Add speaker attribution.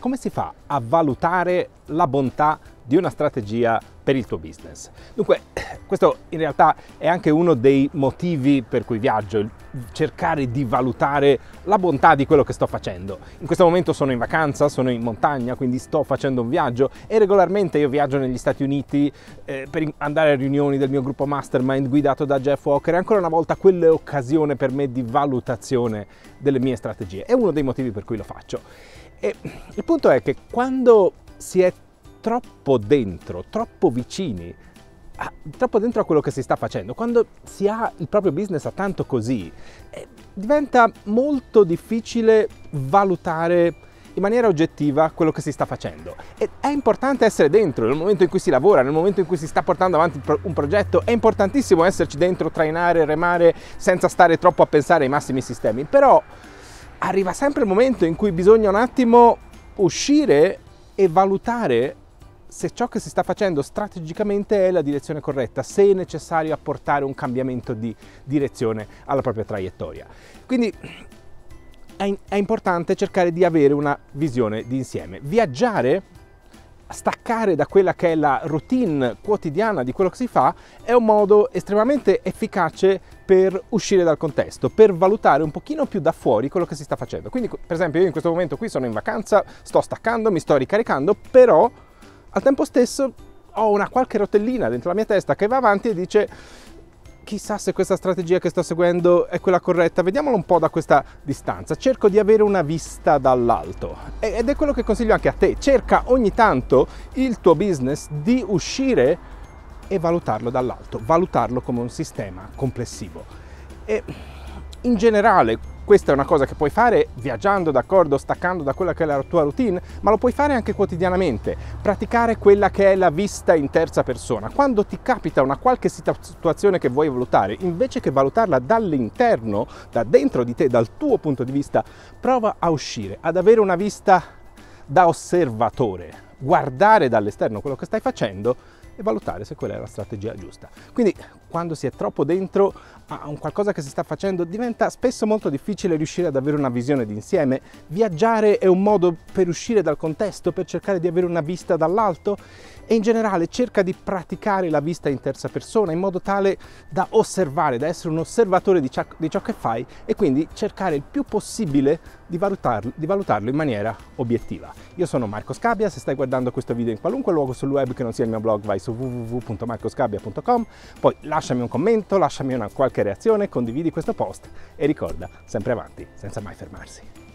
Speaker 1: come si fa a valutare la bontà di una strategia per il tuo business. Dunque, questo in realtà è anche uno dei motivi per cui viaggio, cercare di valutare la bontà di quello che sto facendo. In questo momento sono in vacanza, sono in montagna, quindi sto facendo un viaggio e regolarmente io viaggio negli Stati Uniti eh, per andare a riunioni del mio gruppo Mastermind guidato da Jeff Walker ancora una volta quella è occasione per me di valutazione delle mie strategie. È uno dei motivi per cui lo faccio. E il punto è che quando si è troppo dentro, troppo vicini, a, troppo dentro a quello che si sta facendo. Quando si ha il proprio business a tanto così, eh, diventa molto difficile valutare in maniera oggettiva quello che si sta facendo. E è importante essere dentro nel momento in cui si lavora, nel momento in cui si sta portando avanti un progetto, è importantissimo esserci dentro, trainare, remare senza stare troppo a pensare ai massimi sistemi. Però arriva sempre il momento in cui bisogna un attimo uscire e valutare se ciò che si sta facendo strategicamente è la direzione corretta, se è necessario apportare un cambiamento di direzione alla propria traiettoria. Quindi è, importante cercare di avere una visione d'insieme. Viaggiare staccare da quella che è la routine quotidiana di quello che si fa è un modo estremamente efficace per uscire dal contesto, per valutare un pochino più da fuori quello che si sta facendo. Quindi, per esempio, io in questo momento qui sono in vacanza, sto staccando, mi sto ricaricando, però al tempo stesso ho una qualche rotellina dentro la mia testa che va avanti e dice chissà se questa strategia che sto seguendo è quella corretta, vediamolo un po' da questa distanza, cerco di avere una vista dall'alto. Ed è quello che consiglio anche a te, cerca ogni tanto il tuo business di uscire e valutarlo dall'alto, valutarlo come un sistema complessivo. E in generale questa è una cosa che puoi fare viaggiando, d'accordo, staccando da quella che è la tua routine, ma lo puoi fare anche quotidianamente, praticare quella che è la vista in terza persona. Quando ti capita una qualche situazione che vuoi valutare, invece che valutarla dall'interno, da dentro di te, dal tuo punto di vista, prova a uscire, ad avere una vista da osservatore, guardare dall'esterno quello che stai facendo e valutare se quella è la strategia giusta. Quindi quando si è troppo dentro a un qualcosa che si sta facendo diventa spesso molto difficile riuscire ad avere una visione d'insieme. Viaggiare è un modo per uscire dal contesto, per cercare di avere una vista dall'alto e in generale cerca di praticare la vista in terza persona in modo tale da osservare, da essere un osservatore di ciò, di ciò che fai e quindi cercare il più possibile di valutarlo, di valutarlo in maniera obiettiva. Io sono Marco Scabbia, se stai guardando questo video in qualunque luogo sul web che non sia il mio blog vai su www.marcoscabbia.com, poi lasciami un commento, lasciami una qualche reazione, condividi questo post e ricorda, sempre avanti, senza mai fermarsi.